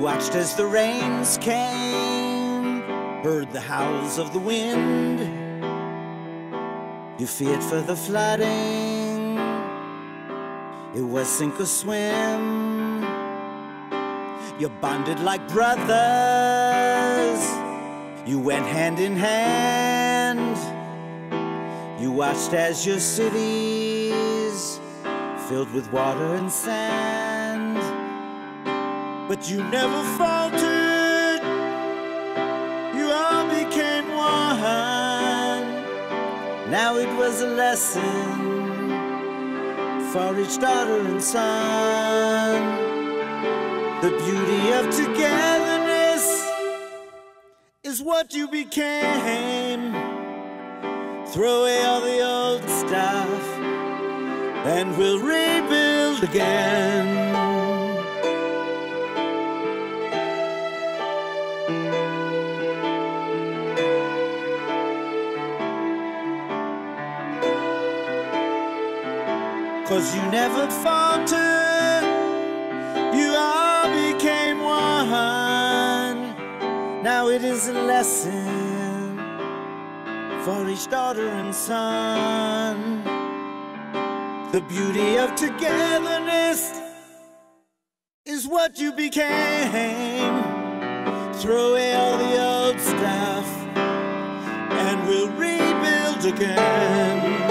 watched as the rains came, heard the howls of the wind. You feared for the flooding, it was sink or swim. You bonded like brothers, you went hand in hand. You watched as your cities filled with water and sand. But you never faltered, you all became one. Now it was a lesson for each daughter and son. The beauty of togetherness is what you became. Throw away all the old stuff and we'll rebuild again. Cause you never faltered, you all became one. Now it is a lesson for each daughter and son. The beauty of togetherness is what you became. Throw away all the old stuff and we'll rebuild again.